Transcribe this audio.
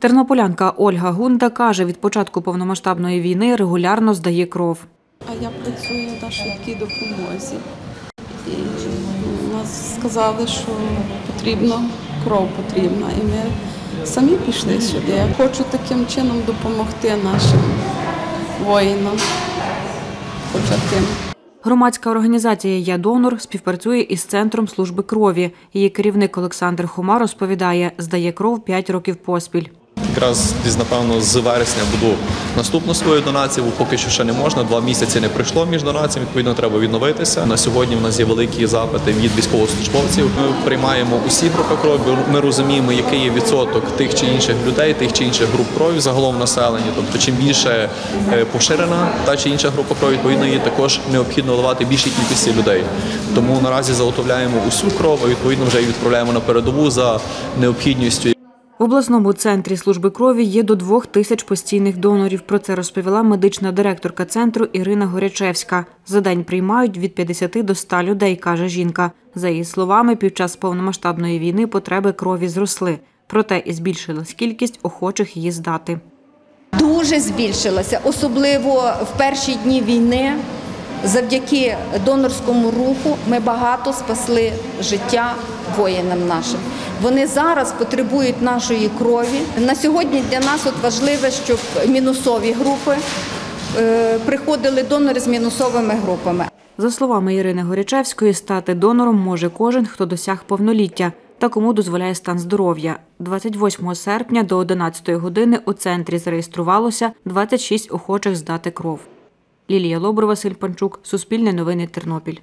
Тернополянка Ольга Гунда каже, від початку повномасштабної війни регулярно здає кров. А я працюю на швидкій допомозі. І нас сказали, що потрібно, кров потрібна. І ми самі пішли сюди. Я хочу таким чином допомогти нашим воїнам. Хоча тим. Громадська організація Я донор співпрацює із центром служби крові. Її керівник Олександр Хома розповідає, здає кров 5 років поспіль. Якраз десь, напевно, з вересня буду наступну свою донацію, поки що ще не можна. Два місяці не пройшло між донаціями, відповідно, треба відновитися. На сьогодні в нас є великі запити від військовослужбовців. Ми приймаємо усі групи крові. Ми розуміємо, який є відсоток тих чи інших людей, тих чи інших груп крові загалом в населенні. Тобто, чим більше е, поширена та чи інша група крові, відповідно, її також необхідно давати більшій кількості людей. Тому наразі заготовляємо усю кров, а відповідно вже і відправляємо на передову за необхідністю. В обласному центрі служби крові є до двох тисяч постійних донорів. Про це розповіла медична директорка центру Ірина Горячевська. За день приймають від 50 до 100 людей, каже жінка. За її словами, під час повномасштабної війни потреби крові зросли. Проте і збільшилась кількість охочих її здати. дуже збільшилася, особливо в перші дні війни. Завдяки донорському руху ми багато спасли життя воїнам нашим. Вони зараз потребують нашої крові. На сьогодні для нас от важливо, щоб мінусові групи е, приходили донори з мінусовими групами. За словами Ірини Горячевської, стати донором може кожен, хто досяг повноліття та кому дозволяє стан здоров'я. 28 серпня до 11 години у центрі зареєструвалося 26 охочих здати кров. Лілія Лоброва, Василь Панчук, Суспільне новини Тернопіль.